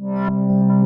Música